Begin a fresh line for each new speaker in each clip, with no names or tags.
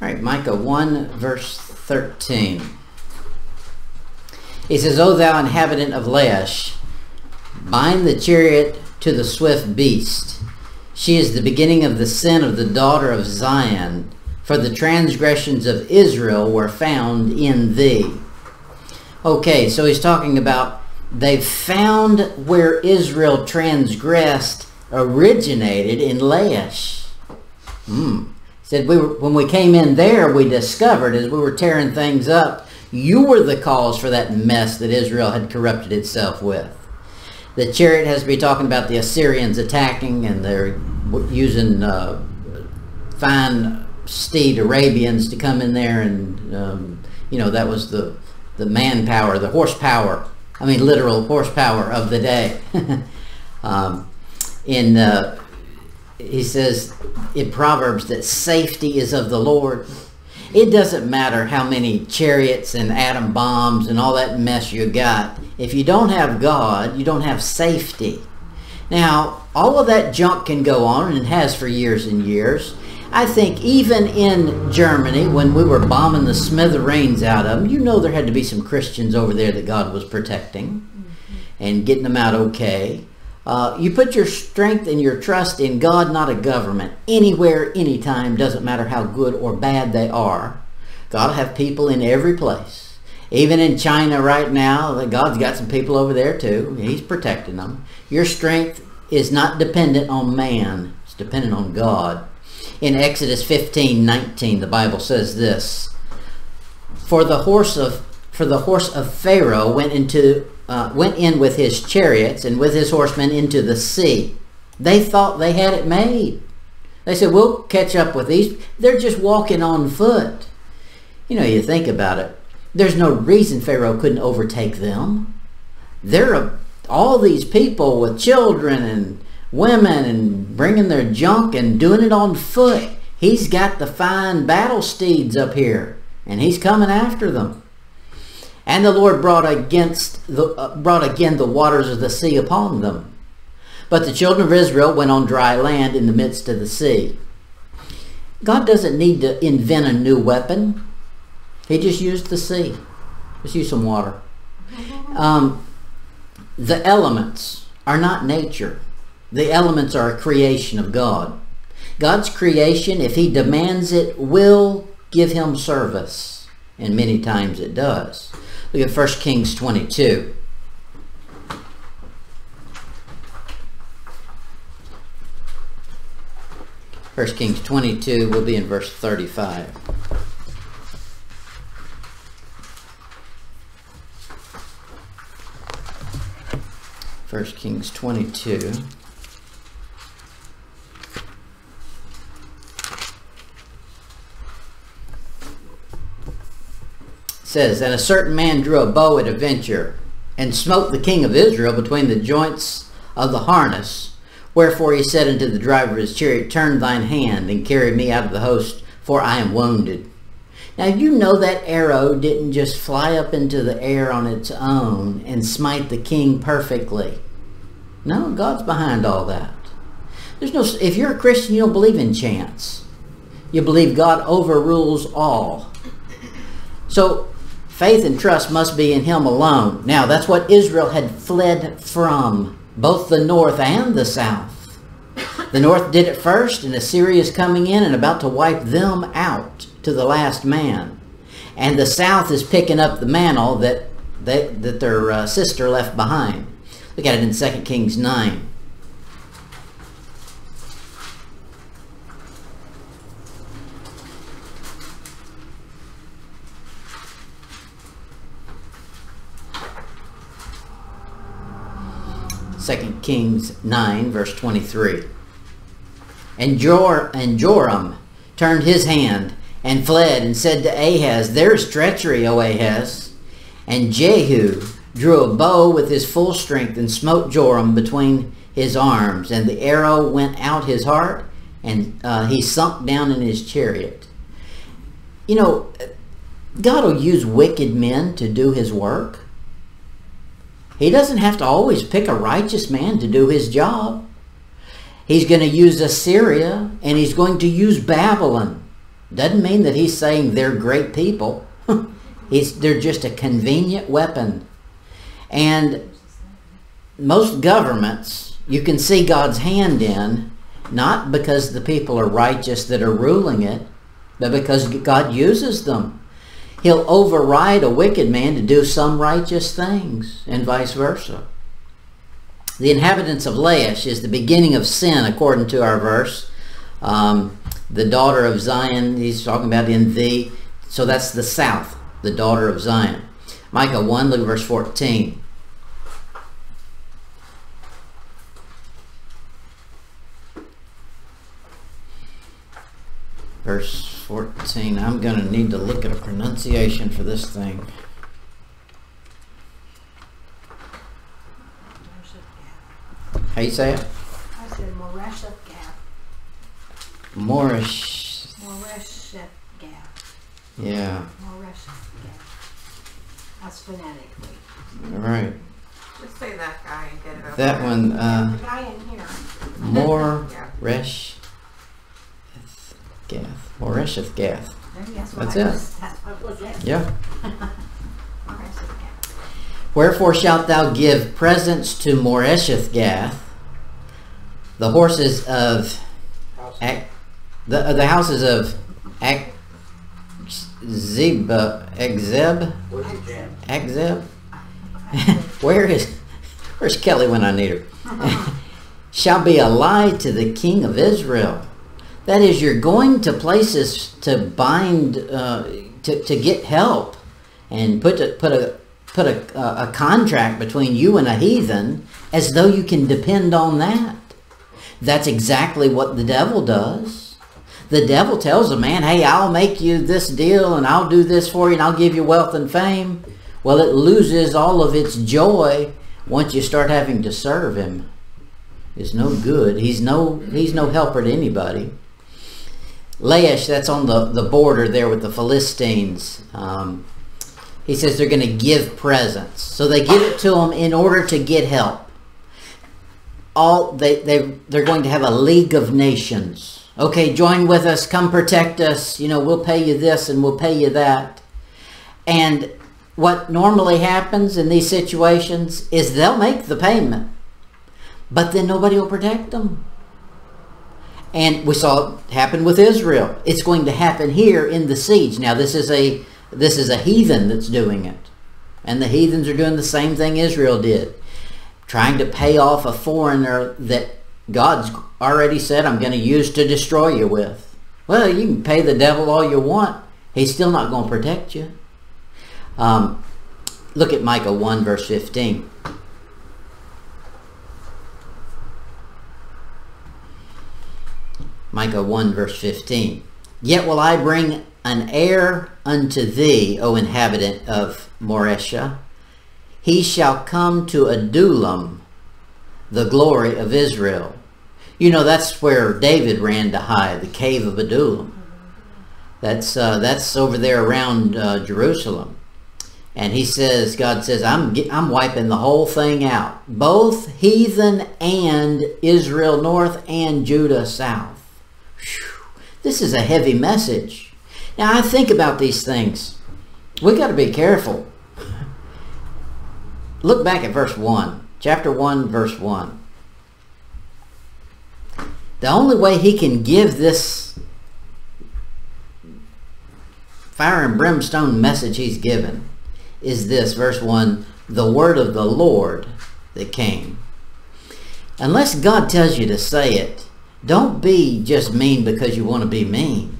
All right, Micah 1, verse 13. He says, O thou inhabitant of Lachish, bind the chariot to the swift beast. She is the beginning of the sin of the daughter of Zion, for the transgressions of Israel were found in thee. Okay, so he's talking about they found where Israel transgressed originated in Lachish. Hmm said we were, when we came in there, we discovered as we were tearing things up, you were the cause for that mess that Israel had corrupted itself with. The chariot has to be talking about the Assyrians attacking and they're using uh, fine steed Arabians to come in there and, um, you know, that was the, the manpower, the horsepower, I mean literal horsepower of the day. um, in uh, he says in Proverbs that safety is of the Lord. It doesn't matter how many chariots and atom bombs and all that mess you got. If you don't have God, you don't have safety. Now, all of that junk can go on, and has for years and years. I think even in Germany, when we were bombing the smithereens out of them, you know there had to be some Christians over there that God was protecting and getting them out okay. Uh, you put your strength and your trust in God, not a government. Anywhere, anytime, doesn't matter how good or bad they are. God have people in every place. Even in China right now, God's got some people over there too. He's protecting them. Your strength is not dependent on man. It's dependent on God. In Exodus 15, 19, the Bible says this. For the horse of for the horse of Pharaoh went into uh, went in with his chariots and with his horsemen into the sea. They thought they had it made. They said, we'll catch up with these. They're just walking on foot. You know, you think about it. There's no reason Pharaoh couldn't overtake them. There are all these people with children and women and bringing their junk and doing it on foot. He's got the fine battle steeds up here, and he's coming after them. And the Lord brought against the, uh, brought again the waters of the sea upon them. But the children of Israel went on dry land in the midst of the sea. God doesn't need to invent a new weapon. He just used the sea. Just use some water. Um, the elements are not nature. The elements are a creation of God. God's creation, if he demands it, will give him service. And many times it does. Look at 1 Kings 22. First Kings 22 will be in verse 35. First Kings 22. Says, And a certain man drew a bow at a venture, and smote the king of Israel between the joints of the harness. Wherefore he said unto the driver of his chariot, Turn thine hand, and carry me out of the host, for I am wounded. Now you know that arrow didn't just fly up into the air on its own and smite the king perfectly. No, God's behind all that. There's no if you're a Christian, you don't believe in chance. You believe God overrules all. So Faith and trust must be in him alone. Now, that's what Israel had fled from, both the north and the south. The north did it first, and Assyria is coming in and about to wipe them out to the last man. And the south is picking up the mantle that, they, that their uh, sister left behind. Look at it in 2 Kings 9. 2 Kings 9, verse 23. And, Jor, and Joram turned his hand and fled and said to Ahaz, There is treachery, O Ahaz. And Jehu drew a bow with his full strength and smote Joram between his arms, and the arrow went out his heart, and uh, he sunk down in his chariot. You know, God will use wicked men to do his work. He doesn't have to always pick a righteous man to do his job. He's going to use Assyria and he's going to use Babylon. Doesn't mean that he's saying they're great people. he's, they're just a convenient weapon. And most governments, you can see God's hand in, not because the people are righteous that are ruling it, but because God uses them. He'll override a wicked man to do some righteous things, and vice versa. The inhabitants of Lachish is the beginning of sin, according to our verse. Um, the daughter of Zion, he's talking about in thee. So that's the south, the daughter of Zion. Micah 1, look at verse 14. Verse 14. I'm going to need to look at a pronunciation for this thing. How you say it?
I said Moresheth Gath.
Moorish.
Moresheth Gath.
Yeah.
Moresheth Gath. That's phonetically.
All right.
Just say that guy and get it over.
That one, uh,
the guy in here.
More
Yeah.
Resh Gath. Moresheth Gath.
That's
That's it.
was. That's what it.
Yeah. Wherefore shalt thou give presents to Moresheth Gath, the horses of Ak, the, uh, the houses of Ak, Zeb, uh, Akzeb, Akzeb. Where is, where's Kelly when I need her? Shall be a lie to the king of Israel. That is, you're going to places to bind, uh, to, to get help, and put a, put a put a, a, contract between you and a heathen, as though you can depend on that. That's exactly what the devil does. The devil tells a man, hey, I'll make you this deal and I'll do this for you and I'll give you wealth and fame. Well, it loses all of its joy once you start having to serve him. It's no good. He's no, he's no helper to anybody. Lachish, that's on the, the border there with the Philistines. Um, he says they're going to give presents. So they give it to them in order to get help all they they they're going to have a league of nations. Okay, join with us, come protect us. You know, we'll pay you this and we'll pay you that. And what normally happens in these situations is they'll make the payment, but then nobody will protect them. And we saw it happen with Israel. It's going to happen here in the siege. Now this is a this is a heathen that's doing it. And the heathens are doing the same thing Israel did trying to pay off a foreigner that God's already said I'm going to use to destroy you with. Well, you can pay the devil all you want. He's still not going to protect you. Um, look at Micah 1 verse 15. Micah 1 verse 15. Yet will I bring an heir unto thee, O inhabitant of Moresha, he shall come to Adullam, the glory of Israel. You know, that's where David ran to hide, the cave of Adullam. That's, uh, that's over there around uh, Jerusalem. And he says, God says, I'm, I'm wiping the whole thing out. Both heathen and Israel north and Judah south. Whew. This is a heavy message. Now I think about these things. We got to be careful look back at verse 1 chapter 1 verse 1 the only way he can give this fire and brimstone message he's given is this verse 1 the word of the lord that came unless god tells you to say it don't be just mean because you want to be mean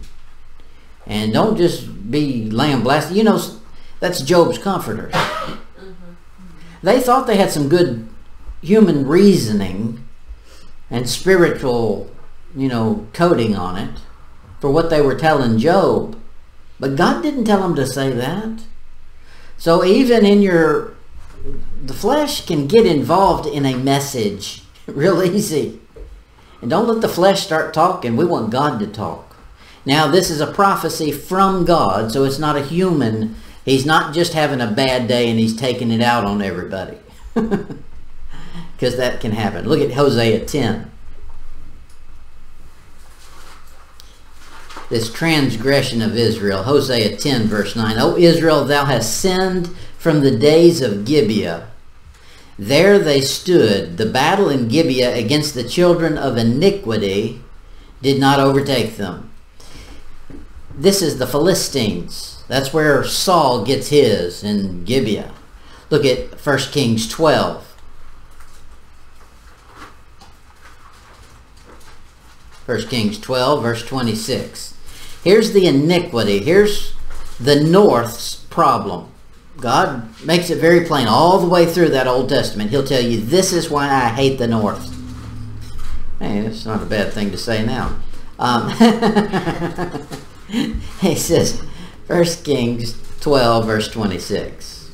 and don't just be lambasted you know that's job's comforters mm-hmm. they thought they had some good human reasoning and spiritual, you know, coding on it for what they were telling Job. But God didn't tell them to say that. So even in your, the flesh can get involved in a message real easy. And don't let the flesh start talking. We want God to talk. Now this is a prophecy from God, so it's not a human He's not just having a bad day and he's taking it out on everybody. Because that can happen. Look at Hosea 10. this transgression of Israel. Hosea 10, verse 9. O Israel, thou hast sinned from the days of Gibeah. There they stood. The battle in Gibeah against the children of iniquity did not overtake them. This is the Philistines. That's where Saul gets his in Gibeah. Look at 1 Kings 12. 1 Kings 12, verse 26. Here's the iniquity. Here's the North's problem. God makes it very plain all the way through that Old Testament. He'll tell you, this is why I hate the North. Man, it's not a bad thing to say now. Um, he says, 1 Kings 12, verse 26.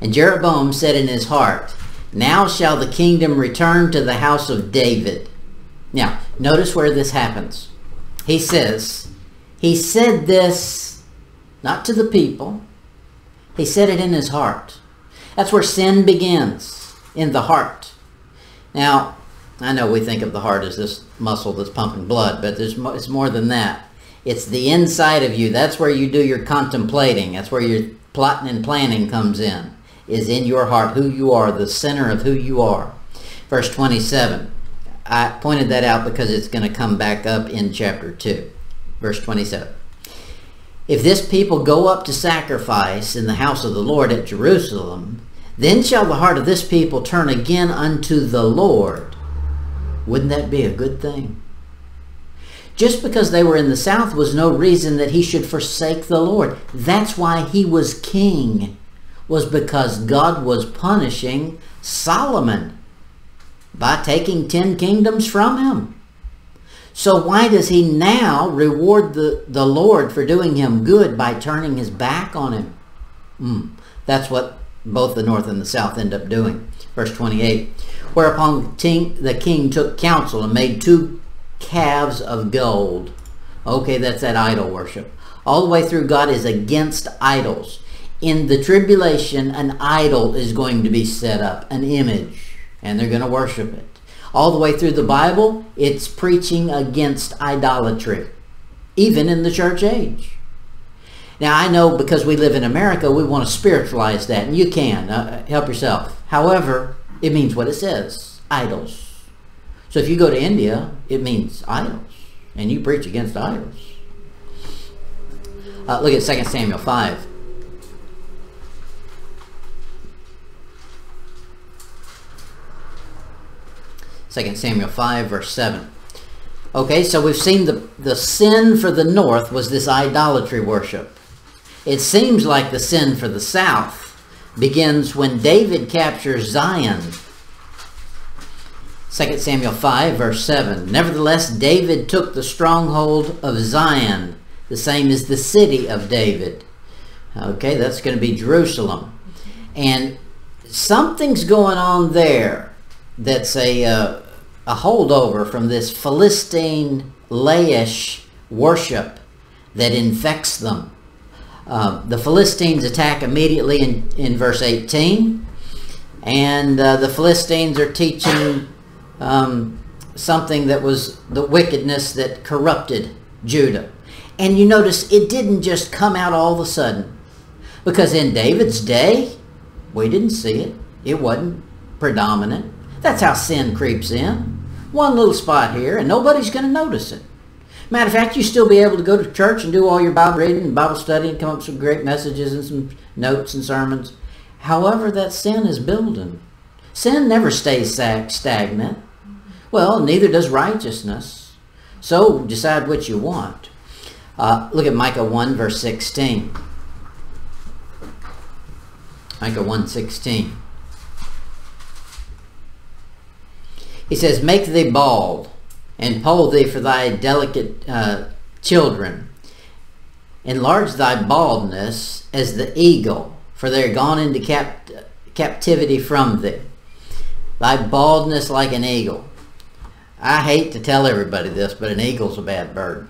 And Jeroboam said in his heart, Now shall the kingdom return to the house of David. Now, notice where this happens. He says, He said this not to the people, he said it in his heart. That's where sin begins, in the heart. Now, I know we think of the heart as this muscle that's pumping blood, but there's mo- it's more than that. It's the inside of you. That's where you do your contemplating. That's where your plotting and planning comes in. Is in your heart who you are, the center of who you are. Verse 27. I pointed that out because it's going to come back up in chapter 2. Verse 27. If this people go up to sacrifice in the house of the Lord at Jerusalem, then shall the heart of this people turn again unto the Lord. Wouldn't that be a good thing? Just because they were in the south was no reason that he should forsake the Lord. That's why he was king, was because God was punishing Solomon by taking ten kingdoms from him. So why does he now reward the, the Lord for doing him good by turning his back on him? Mm, that's what both the north and the south end up doing. Verse 28. Whereupon the king took counsel and made two calves of gold. Okay, that's that idol worship. All the way through, God is against idols. In the tribulation, an idol is going to be set up, an image, and they're going to worship it all the way through the Bible, it's preaching against idolatry, even in the church age. Now, I know because we live in America, we want to spiritualize that, and you can. Uh, help yourself. However, it means what it says idols. So if you go to India, it means idols, and you preach against idols. Uh, look at 2 Samuel 5. 2 Samuel 5, verse 7. Okay, so we've seen the, the sin for the north was this idolatry worship. It seems like the sin for the south begins when David captures Zion. 2 Samuel 5, verse 7. Nevertheless, David took the stronghold of Zion, the same as the city of David. Okay, that's going to be Jerusalem. And something's going on there that's a, uh, a holdover from this Philistine Lachish worship that infects them. Uh, the Philistines attack immediately in, in verse 18, and uh, the Philistines are teaching um, something that was the wickedness that corrupted Judah. And you notice it didn't just come out all of a sudden, because in David's day, we didn't see it. It wasn't predominant. That's how sin creeps in one little spot here, and nobody's going to notice it. Matter of fact, you still be able to go to church and do all your Bible reading and Bible study and come up with some great messages and some notes and sermons. However, that sin is building. Sin never stays stagnant. Well, neither does righteousness. So decide what you want. Uh, look at Micah 1 verse 16. Micah 1 16. He says, Make thee bald, and poll thee for thy delicate uh, children. Enlarge thy baldness as the eagle, for they are gone into cap- captivity from thee. Thy baldness like an eagle. I hate to tell everybody this, but an eagle's a bad bird.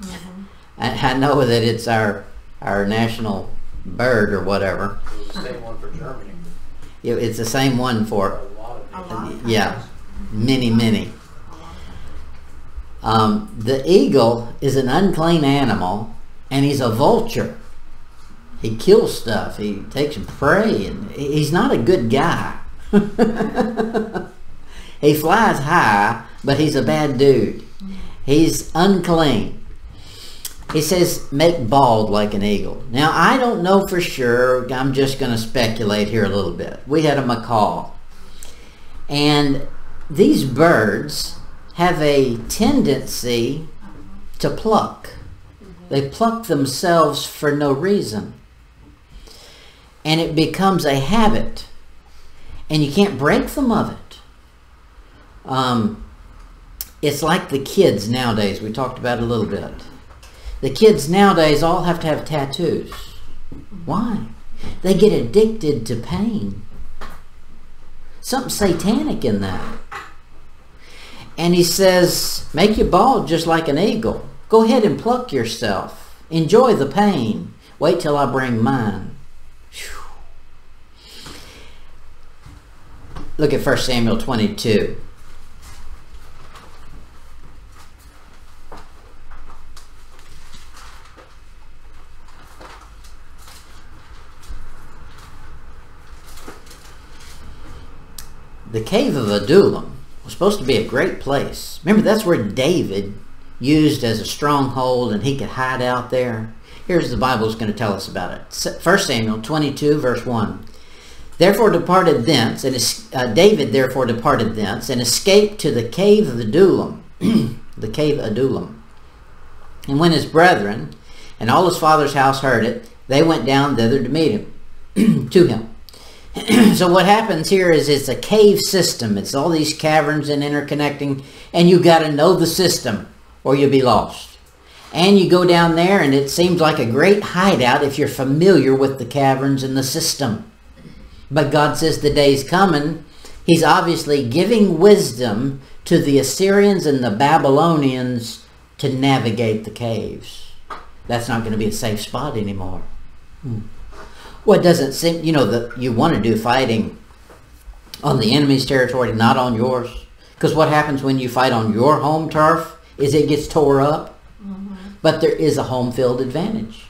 Mm-hmm. I, I know that it's our our national bird or whatever.
It's the same one for Germany.
It's the same one for,
A lot of
A lot of
yeah, many, many. Um, the eagle is an unclean animal, and he's a vulture. He kills stuff. He takes prey, and he's not a good guy. he flies high, but he's a bad dude. He's unclean. He says, make bald like an eagle. Now, I don't know for sure. I'm just going to speculate here a little bit. We had a macaw. And these birds have a tendency to pluck. They pluck themselves for no reason. And it becomes a habit. And you can't break them of it. Um, it's like the kids nowadays. We talked about a little bit. The kids nowadays all have to have tattoos. Why? They get addicted to pain. Something satanic in that. And he says, make you bald just like an eagle. Go ahead and pluck yourself. Enjoy the pain. Wait till I bring mine. Whew. Look at 1 Samuel 22. the cave of Adullam was supposed to be a great place. Remember, that's where David used as a stronghold and he could hide out there. Here's the Bible's going to tell us about it. 1 Samuel 22, verse 1. Therefore departed thence, and uh, David therefore departed thence, and escaped to the cave of Adullam, the cave Adullam. And when his brethren and all his father's house heard it, they went down thither to meet him, to him. so what happens here is it's a cave system. It's all these caverns and interconnecting, and you've got to know the system or you'll be lost. And you go down there, and it seems like a great hideout if you're familiar with the caverns and the system. But God says the day's coming. He's obviously giving wisdom to the Assyrians and the Babylonians to navigate the caves. That's not going to be a safe spot anymore. Hmm. Well, it doesn't seem, you know, that you want to do fighting on the enemy's territory, not on yours. Because what happens when you fight on your home turf is it gets tore up. Mm-hmm. But there is a home field advantage.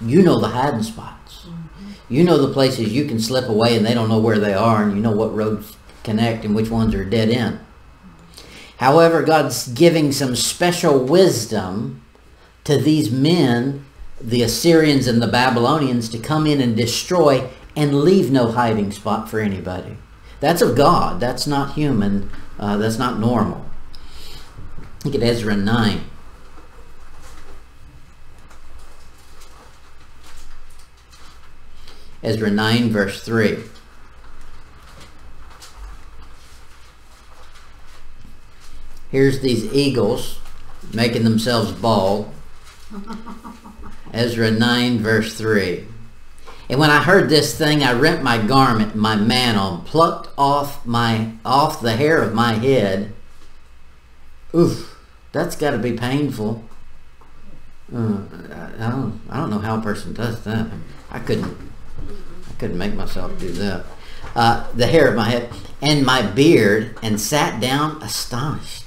You know the hiding spots. Mm-hmm. You know the places you can slip away and they don't know where they are, and you know what roads connect and which ones are dead end. However, God's giving some special wisdom to these men the Assyrians and the Babylonians to come in and destroy and leave no hiding spot for anybody. That's of God. That's not human. Uh, that's not normal. Look at Ezra 9. Ezra 9, verse 3. Here's these eagles making themselves bald. Ezra 9, verse 3. And when I heard this thing, I rent my garment, my mantle, plucked off my off the hair of my head. Oof, that's got to be painful. Uh, I don't, I don't know how a person does that. I couldn't, I couldn't make myself do that. Uh, the hair of my head and my beard, and sat down astonished.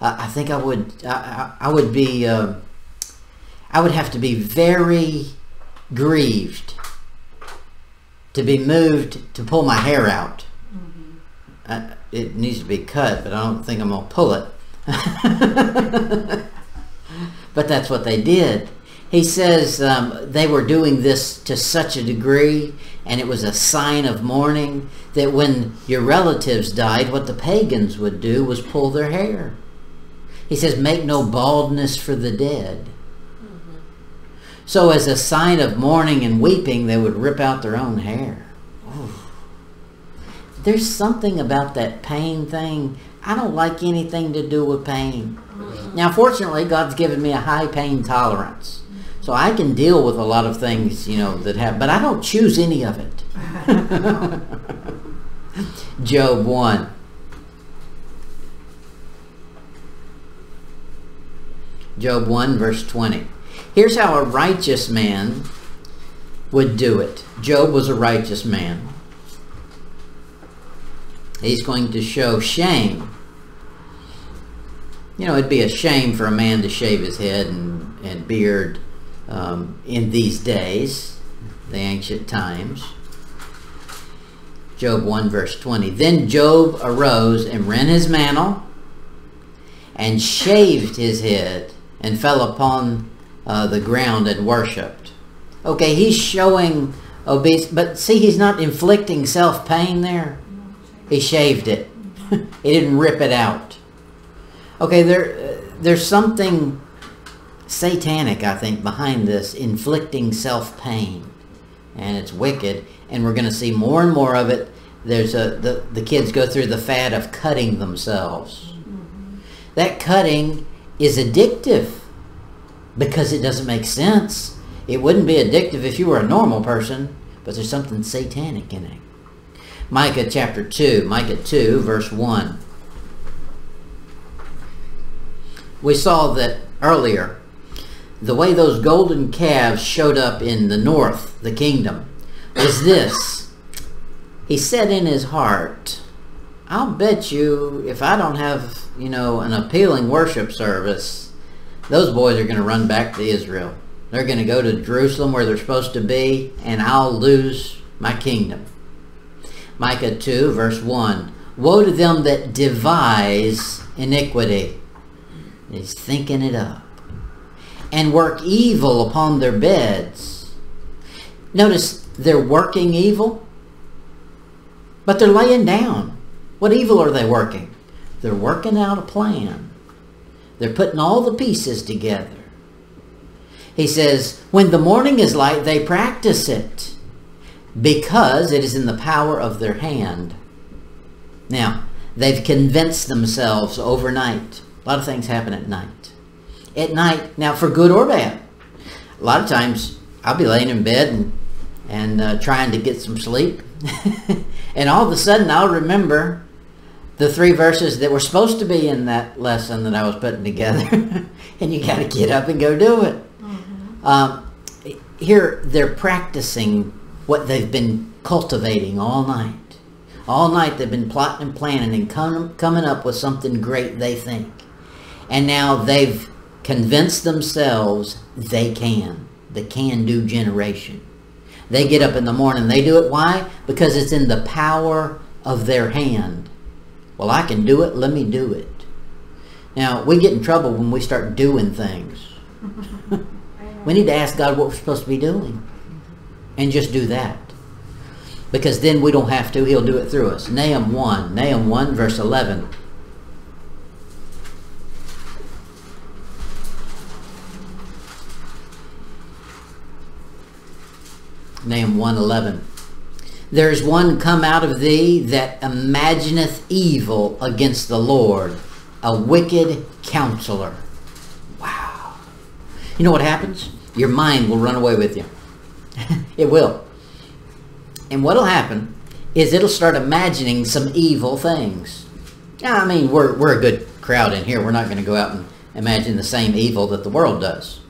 Uh, I think I would, I, I, I would be. Uh, I would have to be very grieved to be moved to pull my hair out. Mm-hmm. Uh, it needs to be cut, but I don't think I'm going to pull it. but that's what they did. He says um, they were doing this to such a degree, and it was a sign of mourning that when your relatives died, what the pagans would do was pull their hair. He says, Make no baldness for the dead. So as a sign of mourning and weeping, they would rip out their own hair. There's something about that pain thing. I don't like anything to do with pain. Now, fortunately, God's given me a high pain tolerance. So I can deal with a lot of things, you know, that have, but I don't choose any of it. Job 1. Job 1, verse 20. Here's how a righteous man would do it. Job was a righteous man. He's going to show shame You know, it'd be a shame for a man to shave his head and, and beard um, in these days, the ancient times. Job 1 verse 20. Then Job arose and rent his mantle and shaved his head and fell upon uh, the ground and worshipped. Okay, he's showing obese, but see, he's not inflicting self pain there. He shaved it. he didn't rip it out. Okay, there, uh, there's something satanic, I think, behind this inflicting self pain, and it's wicked. And we're going to see more and more of it. There's a the the kids go through the fad of cutting themselves. That cutting is addictive because it doesn't make sense. It wouldn't be addictive if you were a normal person, but there's something satanic in it. Micah chapter 2, Micah 2, verse 1. We saw that earlier. The way those golden calves showed up in the north, the kingdom, was this. He said in his heart, I'll bet you if I don't have, you know, an appealing worship service, those boys are going to run back to Israel. They're going to go to Jerusalem where they're supposed to be, and I'll lose my kingdom. Micah 2, verse 1. Woe to them that devise iniquity. He's thinking it up. And work evil upon their beds. Notice they're working evil, but they're laying down. What evil are they working? They're working out a plan. They're putting all the pieces together. He says, when the morning is light, they practice it because it is in the power of their hand. Now, they've convinced themselves overnight. A lot of things happen at night. At night, now for good or bad. A lot of times I'll be laying in bed and, and uh, trying to get some sleep. and all of a sudden I'll remember the three verses that were supposed to be in that lesson that I was putting together. and you got to get up and go do it. Um, here they're practicing what they've been cultivating all night. All night they've been plotting and planning and come, coming up with something great they think. And now they've convinced themselves they can. The can-do generation. They get up in the morning. They do it. Why? Because it's in the power of their hand. Well, I can do it. Let me do it. Now, we get in trouble when we start doing things. we need to ask God what we're supposed to be doing. And just do that. Because then we don't have to. He'll do it through us. Nahum 1. Nahum 1 verse 11. Nahum 1.11 There is one come out of thee that imagineth evil against the Lord, a wicked counselor. Wow. You know what happens? Your mind will run away with you. it will. And what'll happen is it'll start imagining some evil things. Now, I mean, we're, we're a good crowd in here. We're not going to go out and imagine the same evil that the world does.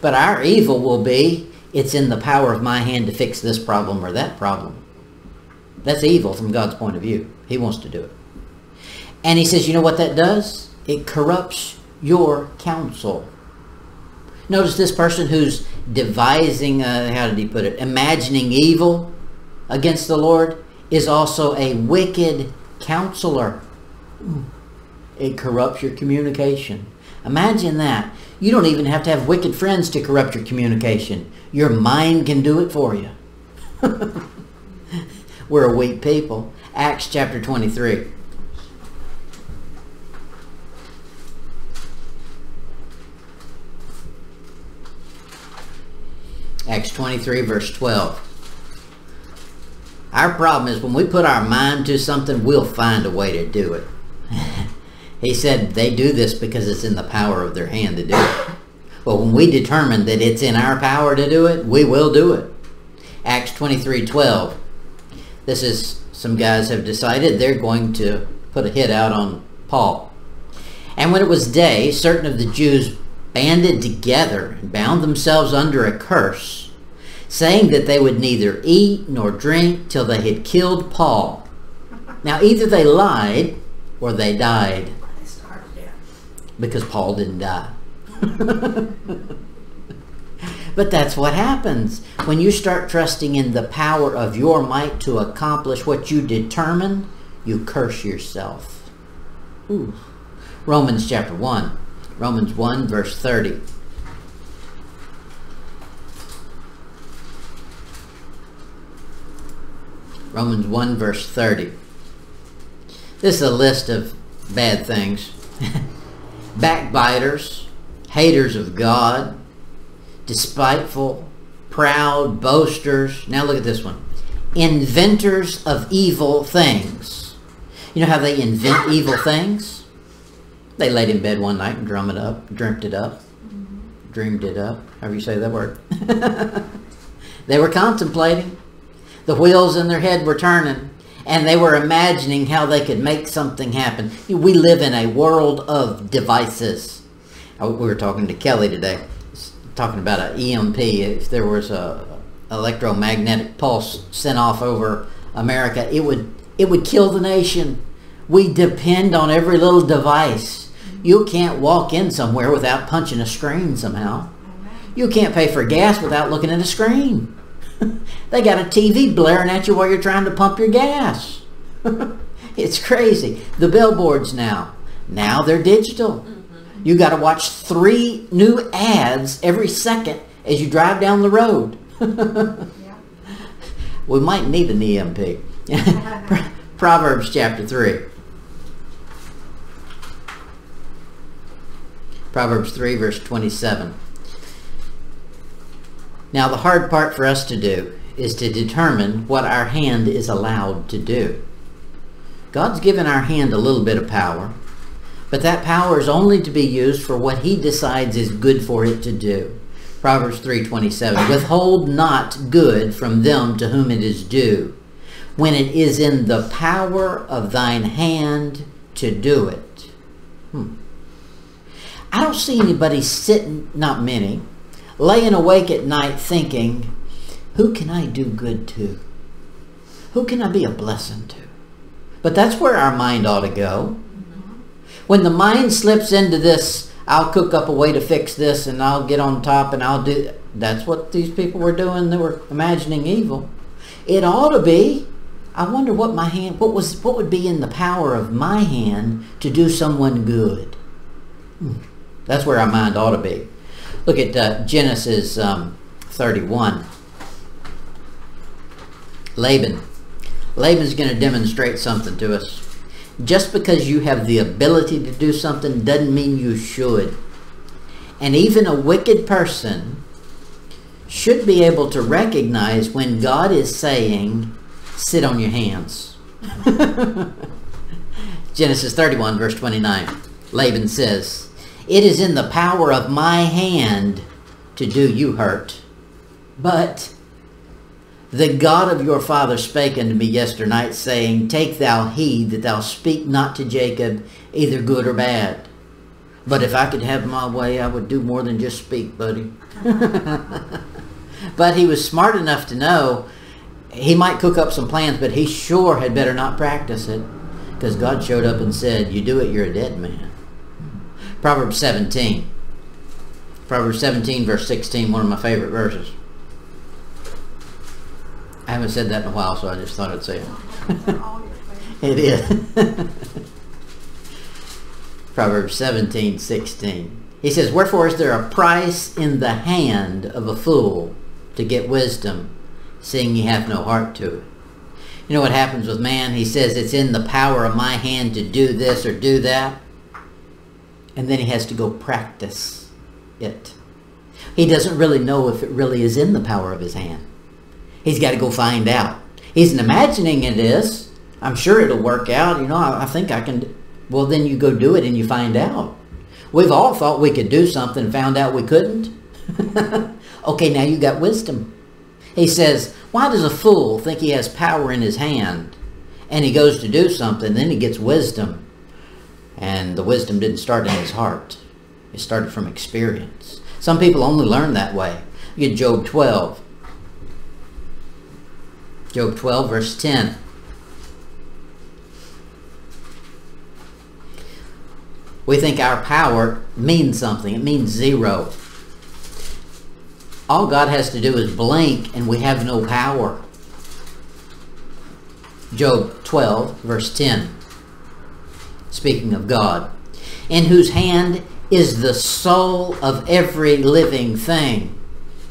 But our evil will be, it's in the power of my hand to fix this problem or that problem. That's evil from God's point of view. He wants to do it. And he says, you know what that does? It corrupts your counsel. Notice this person who's devising, uh, how did he put it, imagining evil against the Lord is also a wicked counselor. It corrupts your communication. Imagine that. You don't even have to have wicked friends to corrupt your communication. Your mind can do it for you. We're a weak people. Acts chapter 23. Acts 23 verse 12. Our problem is when we put our mind to something, we'll find a way to do it. he said they do this because it's in the power of their hand to do it. But when we determine that it's in our power to do it, we will do it. Acts 23:12. This is some guys have decided they're going to put a hit out on Paul. And when it was day, certain of the Jews banded together and bound themselves under a curse, saying that they would neither eat nor drink till they had killed Paul. Now either they lied or they died.
They started it.
because Paul didn't die. but that's what happens when you start trusting in the power of your might to accomplish what you determine, you curse yourself. Ooh. Romans chapter 1. Romans 1 verse 30. Romans 1 verse 30. This is a list of bad things. Backbiters, haters of God, despiteful, proud, boasters. Now look at this one. Inventors of evil things. You know how they invent evil things? They laid in bed one night and drum it up, dreamt it up, dreamed it up, however you say that word. they were contemplating. The wheels in their head were turning and they were imagining how they could make something happen. We live in a world of devices. Oh, we were talking to Kelly today, talking about an EMP. If there was a electromagnetic pulse sent off over America, it would it would kill the nation. We depend on every little device. You can't walk in somewhere without punching a screen somehow. You can't pay for gas without looking at a screen. they got a TV blaring at you while you're trying to pump your gas. it's crazy. The billboards now, now they're digital. You got to watch three new ads every second as you drive down the road. yeah. we might need an EMP. Proverbs chapter 3. Proverbs 3 verse 27. Now the hard part for us to do is to determine what our hand is allowed to do. God's given our hand a little bit of power, but that power is only to be used for what he decides is good for it to do. Proverbs 3:27 Withhold not good from them to whom it is due, when it is in the power of thine hand to do it. Hmm. I don't see anybody sitting, not many, laying awake at night thinking, who can I do good to? Who can I be a blessing to? But that's where our mind ought to go. When the mind slips into this, I'll cook up a way to fix this and I'll get on top and I'll do, that's what these people were doing. They were imagining evil. It ought to be, I wonder what my hand, what was, what would be in the power of my hand to do someone good? Hmm. That's where our mind ought to be. Look at uh, Genesis um, 31. Laban. Laban's going to demonstrate something to us. Just because you have the ability to do something doesn't mean you should. And even a wicked person should be able to recognize when God is saying, sit on your hands. Genesis 31 verse 29. Laban says, It is in the power of my hand to do you hurt. But the God of your father spake unto me yesternight, saying, Take thou heed that thou speak not to Jacob either good or bad. But if I could have my way, I would do more than just speak, buddy. but he was smart enough to know he might cook up some plans, but he sure had better not practice it. Because God showed up and said, you do it, you're a dead man. Proverbs 17. Proverbs 17, verse 16, one of my favorite verses. I haven't said that in a while, so I just thought I'd say it. it is. Proverbs 17, 16. He says, Wherefore is there a price in the hand of a fool to get wisdom, seeing he hath no heart to it? You know what happens with man? He says, it's in the power of my hand to do this or do that. And then he has to go practice it. He doesn't really know if it really is in the power of his hand. He's got to go find out. He's imagining it is. I'm sure it'll work out. You know, I, I think I can. Well, then you go do it and you find out. We've all thought we could do something and found out we couldn't. okay, now you got wisdom. He says, why does a fool think he has power in his hand and he goes to do something, then he gets wisdom. And the wisdom didn't start in his heart. It started from experience. Some people only learn that way. You get Job 12. Job 12, verse 10. We think our power means something. It means zero. All God has to do is blink and we have no power. Job 12, verse 10. Speaking of God. In whose hand is the soul of every living thing.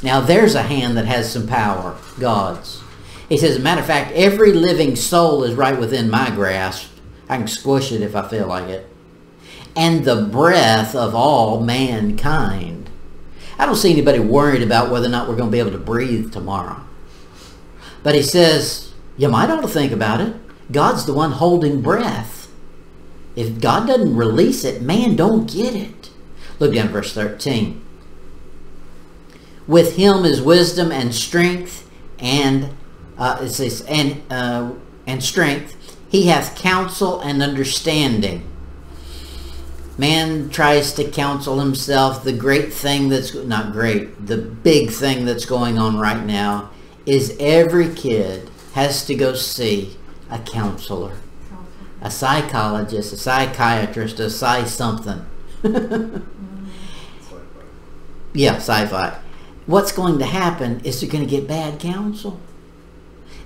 Now there's a hand that has some power, God's. He says, as a matter of fact, every living soul is right within my grasp. I can squish it if I feel like it. And the breath of all mankind. I don't see anybody worried about whether or not we're going to be able to breathe tomorrow. But he says, you might ought to think about it. God's the one holding breath. If God doesn't release it, man don't get it. Look down verse 13. With him is wisdom and strength and uh, it says, and uh, and strength. He hath counsel and understanding. Man tries to counsel himself. The great thing that's not great, the big thing that's going on right now is every kid has to go see a counselor, a psychologist, a psychiatrist, a sci something. yeah, sci-fi. What's going to happen is they're going to get bad counsel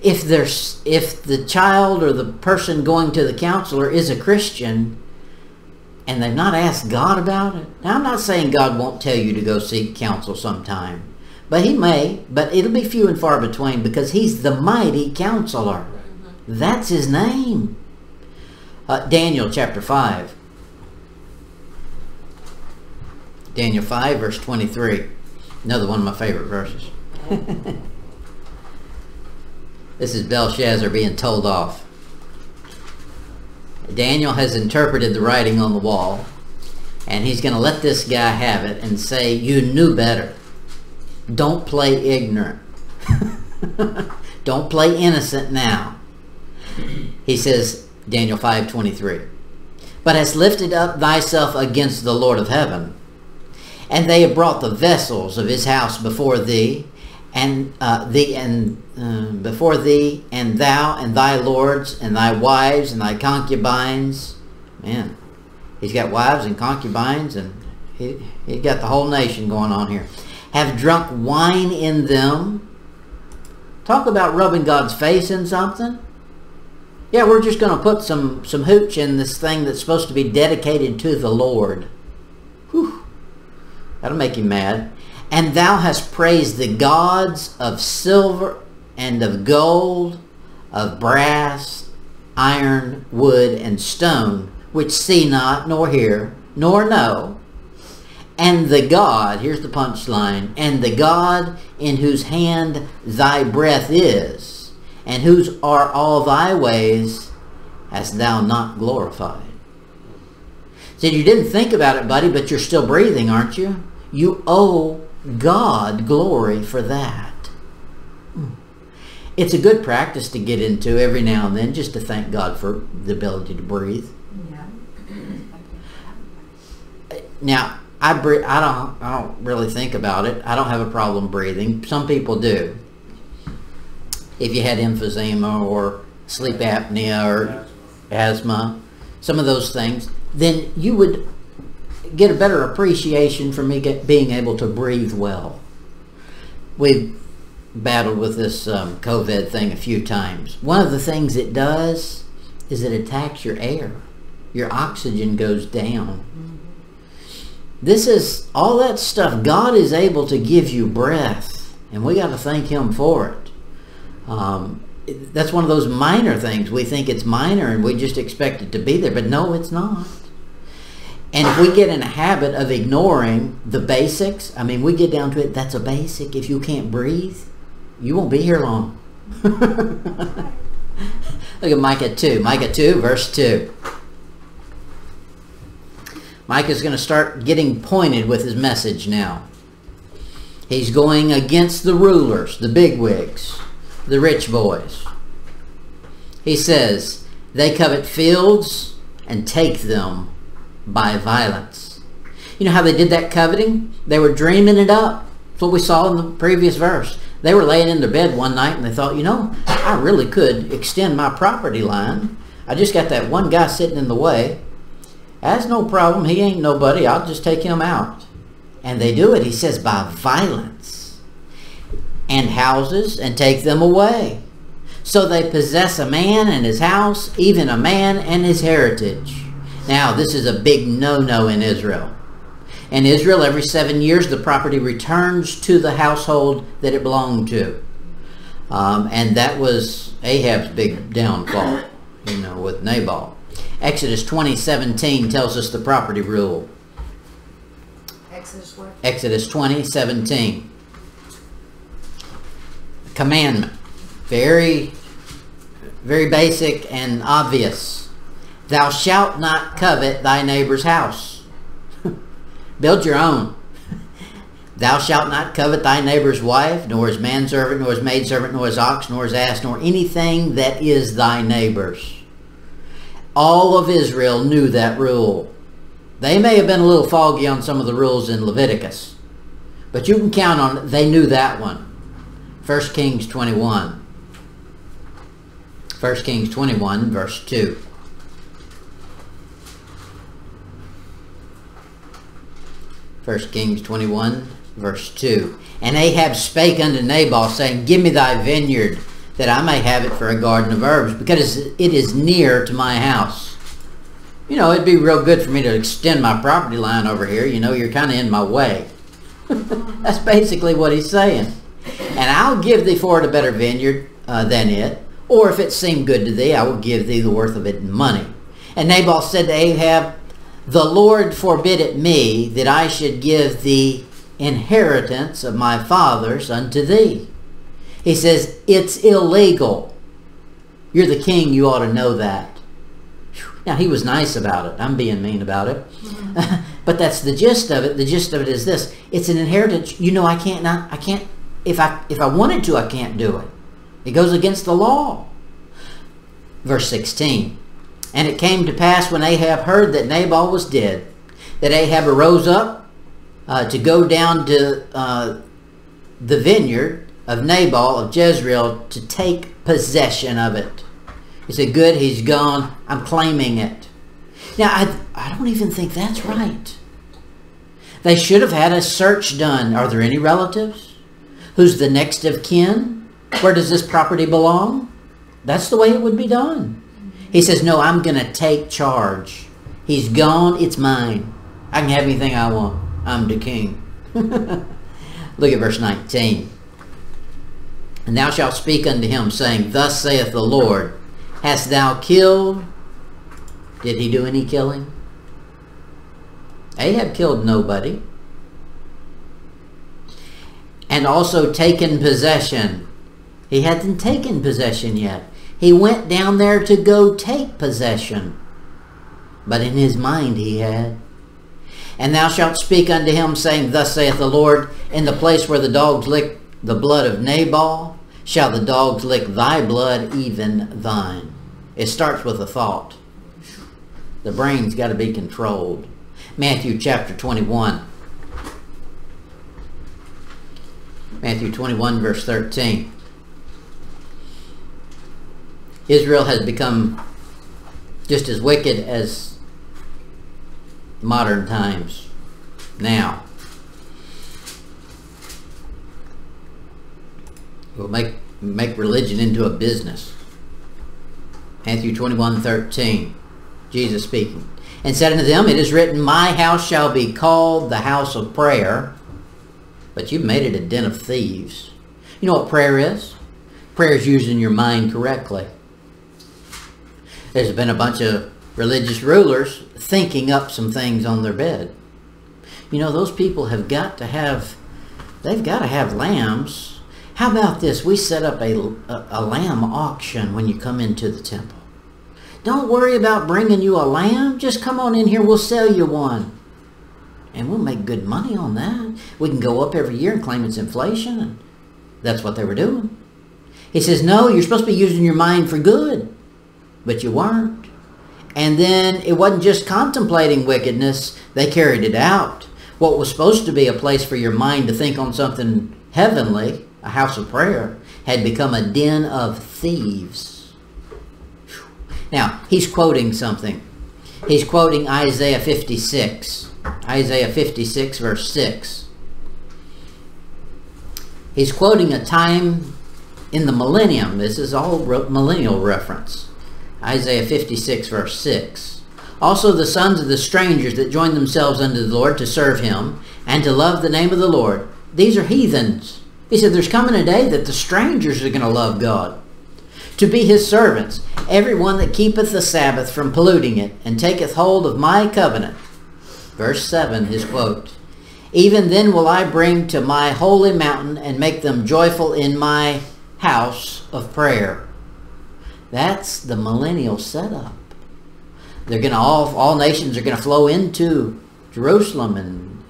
if there's if the child or the person going to the counselor is a Christian and they've not asked God about it. Now I'm not saying God won't tell you to go seek counsel sometime. But he may, but it'll be few and far between because he's the mighty counselor. That's his name. Uh, Daniel chapter 5. Daniel 5 verse 23. Another one of my favorite verses. This is Belshazzar being told off. Daniel has interpreted the writing on the wall, and he's going to let this guy have it and say, You knew better. Don't play ignorant. Don't play innocent now. He says, Daniel 5.23, But hast lifted up thyself against the Lord of heaven, and they have brought the vessels of his house before thee, and uh, thee and uh, before thee and thou and thy lords and thy wives and thy concubines. Man he's got wives and concubines and he, he got the whole nation going on here. Have drunk wine in them. Talk about rubbing god's face in something. Yeah we're just going to put some some hooch in this thing that's supposed to be dedicated to the lord. Whew. that'll make him mad and thou hast praised the gods of silver and of gold, of brass, iron, wood, and stone, which see not, nor hear, nor know. And the God, here's the punchline, and the God in whose hand thy breath is, and whose are all thy ways, hast thou not glorified. Said you didn't think about it, buddy, but you're still breathing, aren't you? You owe God glory for that. Hmm. It's a good practice to get into every now and then just to thank God for the ability to breathe.
Yeah.
Now, I breathe, I don't I don't really think about it. I don't have a problem breathing. Some people do. If you had emphysema or sleep apnea or asthma, some of those things, then you would get a better appreciation for me get, being able to breathe well. We've battled with this um, COVID thing a few times. One of the things it does is it attacks your air. Your oxygen goes down. This is all that stuff. God is able to give you breath, and we got to thank Him for it. Um, that's one of those minor things. We think it's minor and we just expect it to be there, but no, it's not. And if we get in a habit of ignoring the basics, I mean, we get down to it, that's a basic. If you can't breathe, you won't be here long. Look at Micah 2. Micah 2, verse 2. Micah's going to start getting pointed with his message now. He's going against the rulers, the bigwigs, the rich boys. He says, They covet fields and take them by violence. You know how they did that coveting? They were dreaming it up. That's what we saw in the previous verse. They were laying in their bed one night and they thought, you know, I really could extend my property line. I just got that one guy sitting in the way. That's no problem. He ain't nobody. I'll just take him out. And they do it, he says, by violence. And houses and take them away. So they possess a man and his house, even a man and his heritage. Now, this is a big no-no in Israel. In Israel, every seven years, the property returns to the household that it belonged to. Um, and that was Ahab's big downfall, you know, with Nabal. Exodus 20, 17 tells us the property rule.
Exodus what?
Exodus 20, 17. Commandment. Very, very basic and obvious. Thou shalt not covet thy neighbor's house. Build your own. Thou shalt not covet thy neighbor's wife, nor his manservant, nor his maidservant, nor his ox, nor his ass, nor anything that is thy neighbor's. All of Israel knew that rule. They may have been a little foggy on some of the rules in Leviticus, but you can count on it. They knew that one. 1 Kings 21. 1 Kings 21, verse 2. First Kings 21, verse 2. And Ahab spake unto Nabal, saying, Give me thy vineyard, that I may have it for a garden of herbs, because it is near to my house. You know, it'd be real good for me to extend my property line over here. You know, you're kind of in my way. That's basically what he's saying. And I'll give thee for it a better vineyard uh, than it. Or if it seem good to thee, I will give thee the worth of it in money. And Nabal said to Ahab, The Lord forbid it me that I should give the inheritance of my fathers unto thee. He says, It's illegal. You're the king, you ought to know that. Now, he was nice about it. I'm being mean about it. but that's the gist of it. The gist of it is this. It's an inheritance. You know, I can't not, I can't, if I, if I wanted to, I can't do it. It goes against the law. Verse 16. And it came to pass when Ahab heard that Nabal was dead, that Ahab arose up uh, to go down to uh, the vineyard of Nabal of Jezreel to take possession of it. He said, good, he's gone. I'm claiming it. Now, I, I don't even think that's right. They should have had a search done. Are there any relatives? Who's the next of kin? Where does this property belong? That's the way it would be done. He says, no, I'm going to take charge. He's gone. It's mine. I can have anything I want. I'm the king. Look at verse 19. And thou shalt speak unto him, saying, Thus saith the Lord, Hast thou killed? Did he do any killing? Ahab killed nobody. And also taken possession. He hadn't taken possession yet. He went down there to go take possession. But in his mind he had. And thou shalt speak unto him, saying, Thus saith the Lord, In the place where the dogs lick the blood of Nabal, shall the dogs lick thy blood, even thine. It starts with a thought. The brain's got to be controlled. Matthew chapter 21. Matthew 21 verse 13. Israel has become just as wicked as modern times now. Will make make religion into a business. Matthew 21, 13. Jesus speaking. And said unto them, It is written, My house shall be called the house of prayer, but you've made it a den of thieves. You know what prayer is? Prayer is using your mind correctly. There's been a bunch of religious rulers thinking up some things on their bed. You know, those people have got to have, they've got to have lambs. How about this? We set up a, a, a lamb auction when you come into the temple. Don't worry about bringing you a lamb. Just come on in here. We'll sell you one. And we'll make good money on that. We can go up every year and claim it's inflation. And that's what they were doing. He says, no, you're supposed to be using your mind for good. But you weren't. And then it wasn't just contemplating wickedness. They carried it out. What was supposed to be a place for your mind to think on something heavenly, a house of prayer, had become a den of thieves. Now, he's quoting something. He's quoting Isaiah 56. Isaiah 56, verse 6. He's quoting a time in the millennium. This is all millennial reference. Isaiah 56, verse 6. Also, the sons of the strangers that join themselves unto the Lord to serve him and to love the name of the Lord, these are heathens. He said, There's coming a day that the strangers are going to love God, to be his servants, everyone that keepeth the Sabbath from polluting it, and taketh hold of my covenant. Verse 7, his quote. Even then will I bring to my holy mountain and make them joyful in my house of prayer. That's the millennial setup. They're going to all all nations are going to flow into Jerusalem, and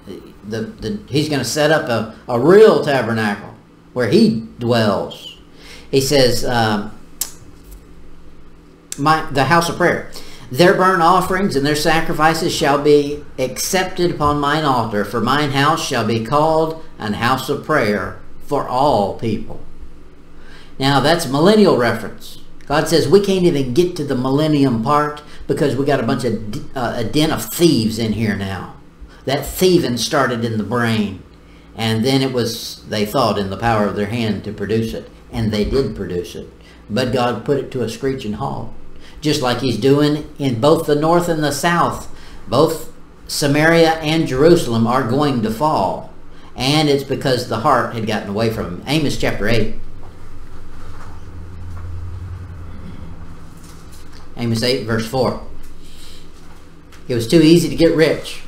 the, the he's going to set up a, a real tabernacle where he dwells. He says, um, "My the house of prayer." Their burnt offerings and their sacrifices shall be accepted upon mine altar, for mine house shall be called an house of prayer for all people. Now that's millennial reference. God says we can't even get to the millennium part because we got a bunch of uh, a den of thieves in here now. That thieving started in the brain, and then it was they thought in the power of their hand to produce it, and they did produce it. But God put it to a screeching halt just like he's doing in both the north and the south. Both Samaria and Jerusalem are going to fall. And it's because the heart had gotten away from him. Amos chapter 8. Amos 8, verse 4. It was too easy to get rich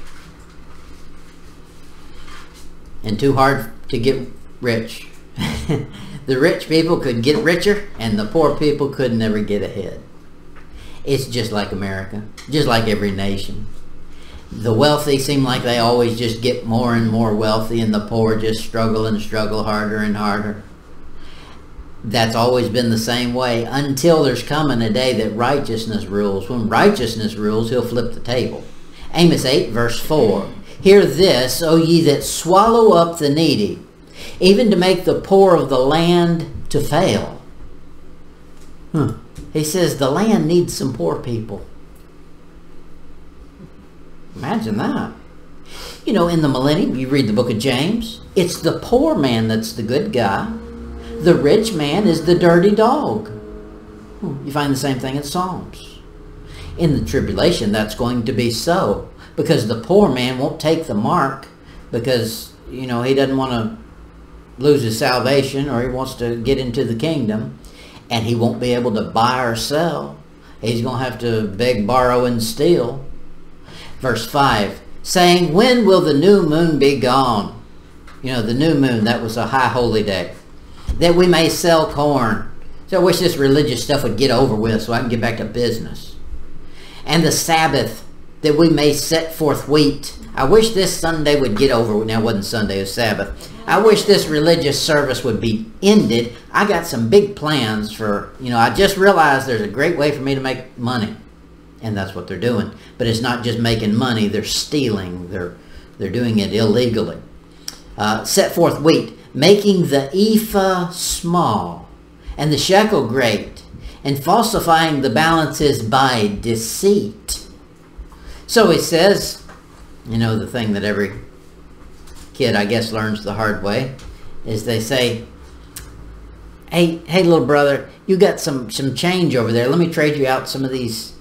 and too hard to get rich. the rich people could get richer and the poor people could never get ahead. It's just like America, just like every nation. The wealthy seem like they always just get more and more wealthy, and the poor just struggle and struggle harder and harder. That's always been the same way until there's coming a day that righteousness rules. When righteousness rules, he'll flip the table. Amos 8, verse 4. Hear this, O ye that swallow up the needy, even to make the poor of the land to fail. Huh. He says the land needs some poor people. Imagine that. You know, in the millennium, you read the book of James, it's the poor man that's the good guy. The rich man is the dirty dog. Hmm, you find the same thing in Psalms. In the tribulation, that's going to be so because the poor man won't take the mark because, you know, he doesn't want to lose his salvation or he wants to get into the kingdom and he won't be able to buy or sell. He's going to have to beg, borrow, and steal. Verse 5, saying, When will the new moon be gone? You know, the new moon, that was a high holy day. That we may sell corn. So I wish this religious stuff would get over with so I can get back to business. And the Sabbath, that we may set forth wheat. I wish this Sunday would get over. Now, it wasn't Sunday, it was Sabbath. I wish this religious service would be ended. I got some big plans for, you know, I just realized there's a great way for me to make money. And that's what they're doing. But it's not just making money, they're stealing. They're, they're doing it illegally. Uh, set forth wheat, making the ephah small and the shekel great, and falsifying the balances by deceit. So he says, you know, the thing that every kid, I guess, learns the hard way, is they say, "Hey, hey, little brother, you got some some change over there. Let me trade you out some of these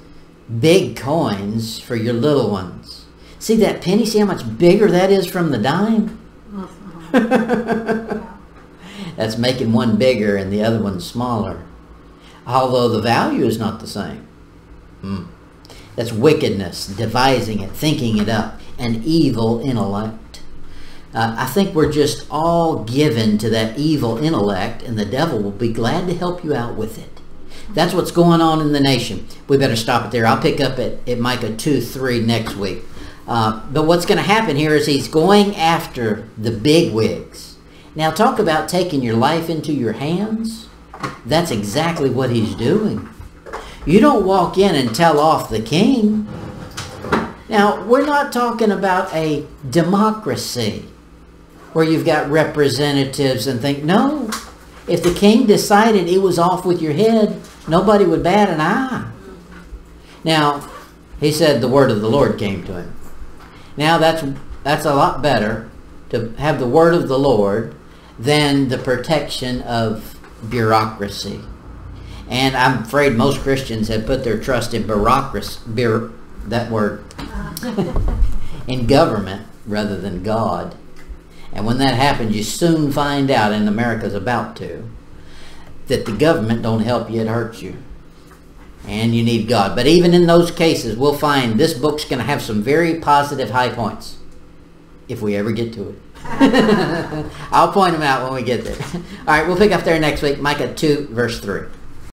big coins for your little ones. See that penny? See how much bigger that is from the dime? That's making one bigger and the other one smaller, although the value is not the same. Hmm. That's wickedness, devising it, thinking it up, an evil intellect. Uh, I think we're just all given to that evil intellect, and the devil will be glad to help you out with it. That's what's going on in the nation. We better stop it there. I'll pick up at, at Micah 2 3 next week. Uh, but what's going to happen here is he's going after the big wigs. Now, talk about taking your life into your hands. That's exactly what he's doing. You don't walk in and tell off the king. Now, we're not talking about a democracy where you've got representatives and think, no, if the king decided it was off with your head, nobody would bat an eye. Now, He said the word of the Lord came to him. Now that's that's a lot better to have the word of the Lord than the protection of bureaucracy. And I'm afraid most Christians have put their trust in bureaucracy, bureau, that word, in government rather than God. And when that happens, you soon find out, and America's about to, that the government don't help you, it hurts you. And you need God. But even in those cases, we'll find this book's going to have some very positive high points. If we ever get to it. I'll point them out when we get there. All right, we'll pick up there next week. Micah 2, verse 3.